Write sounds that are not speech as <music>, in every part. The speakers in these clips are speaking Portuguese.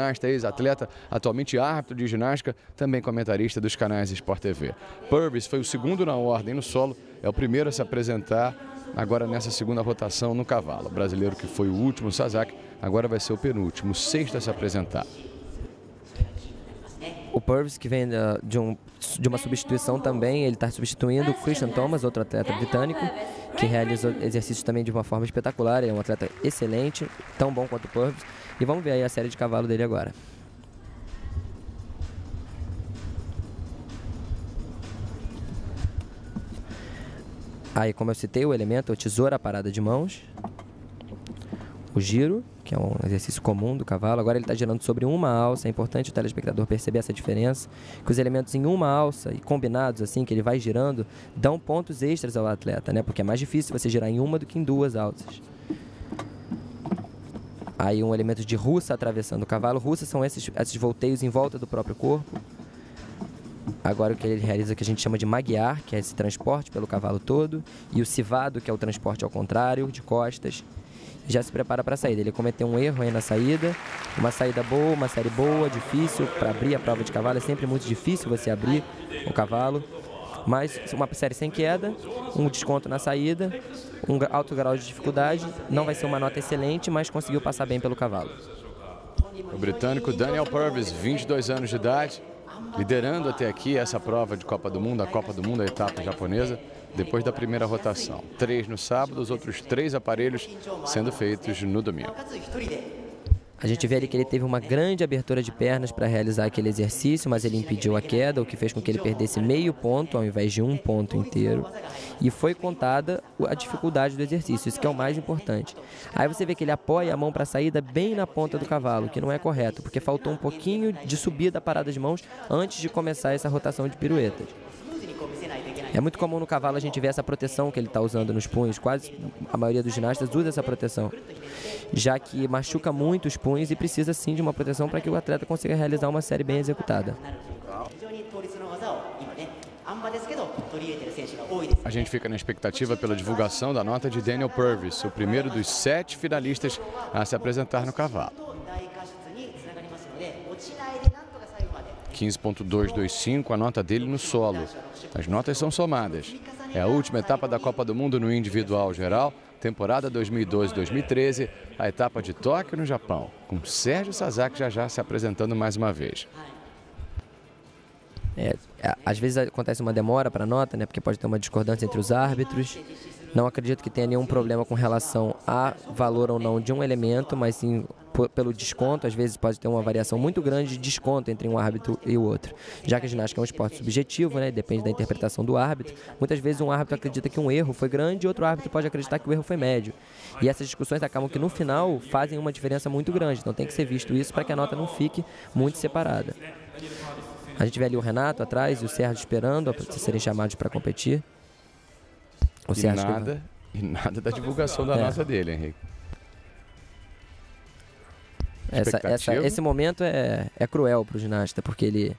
ginasta, ex-atleta, atualmente árbitro de ginástica, também comentarista dos canais Sport TV. Purvis foi o segundo na ordem no solo, é o primeiro a se apresentar agora nessa segunda rotação no cavalo. O brasileiro que foi o último, Sazak, agora vai ser o penúltimo, o sexto a se apresentar. O Purvis, que vem de, um, de uma substituição também, ele está substituindo o Christian Thomas, outro atleta britânico, que realizou exercícios também de uma forma espetacular. Ele é um atleta excelente, tão bom quanto o Purvis. E vamos ver aí a série de cavalo dele agora. Aí, como eu citei, o elemento é o tesoura, a parada de mãos. O giro, que é um exercício comum do cavalo. Agora ele está girando sobre uma alça. É importante o telespectador perceber essa diferença. Que os elementos em uma alça e combinados assim, que ele vai girando, dão pontos extras ao atleta, né? Porque é mais difícil você girar em uma do que em duas alças. Aí um elemento de russa atravessando o cavalo. Russa são esses, esses volteios em volta do próprio corpo. Agora o que ele realiza que a gente chama de maguiar, que é esse transporte pelo cavalo todo, e o civado, que é o transporte ao contrário, de costas já se prepara para a saída. Ele cometeu um erro aí na saída, uma saída boa, uma série boa, difícil para abrir a prova de cavalo. É sempre muito difícil você abrir o cavalo, mas uma série sem queda, um desconto na saída, um alto grau de dificuldade. Não vai ser uma nota excelente, mas conseguiu passar bem pelo cavalo. O britânico Daniel Purvis, 22 anos de idade, liderando até aqui essa prova de Copa do Mundo, a Copa do Mundo, a etapa japonesa depois da primeira rotação. Três no sábado, os outros três aparelhos sendo feitos no domingo. A gente vê ali que ele teve uma grande abertura de pernas para realizar aquele exercício, mas ele impediu a queda, o que fez com que ele perdesse meio ponto ao invés de um ponto inteiro. E foi contada a dificuldade do exercício, isso que é o mais importante. Aí você vê que ele apoia a mão para a saída bem na ponta do cavalo, que não é correto, porque faltou um pouquinho de subida da parada de mãos antes de começar essa rotação de piruetas. É muito comum no cavalo a gente ver essa proteção que ele está usando nos punhos. Quase a maioria dos ginastas usa essa proteção, já que machuca muito os punhos e precisa sim de uma proteção para que o atleta consiga realizar uma série bem executada. A gente fica na expectativa pela divulgação da nota de Daniel Purvis, o primeiro dos sete finalistas a se apresentar no cavalo. 15.225, a nota dele no solo. As notas são somadas. É a última etapa da Copa do Mundo no individual geral, temporada 2012-2013, a etapa de Tóquio, no Japão, com Sérgio Sasaki já já se apresentando mais uma vez. É, às vezes acontece uma demora para a nota, né, porque pode ter uma discordância entre os árbitros. Não acredito que tenha nenhum problema com relação a valor ou não de um elemento, mas sim pelo desconto, às vezes pode ter uma variação muito grande de desconto entre um árbitro e o outro. Já que a ginástica é um esporte subjetivo, né, depende da interpretação do árbitro, muitas vezes um árbitro acredita que um erro foi grande e outro árbitro pode acreditar que o erro foi médio. E essas discussões acabam que no final fazem uma diferença muito grande, então tem que ser visto isso para que a nota não fique muito separada. A gente vê ali o Renato atrás e o Sérgio esperando para serem chamados para competir. O e nada, que... <laughs> e nada da divulgação da é. nota dele, Henrique. Essa, essa, esse momento é, é cruel para o ginasta, porque ele.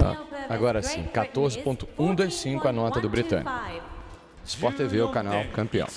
Ah, agora sim, 14.125 a nota do britânico. Sport TV, o canal campeão.